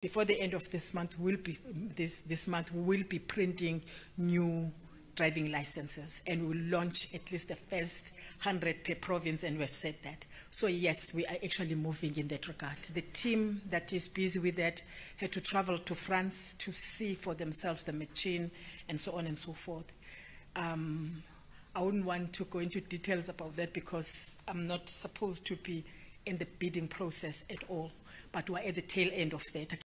before the end of this month, we'll be, this, this month, we will be printing new driving licenses and we'll launch at least the first 100 per province and we've said that. So yes, we are actually moving in that regard. The team that is busy with that had to travel to France to see for themselves the machine and so on and so forth. Um, I wouldn't want to go into details about that because I'm not supposed to be in the bidding process at all. But we're at the tail end of that.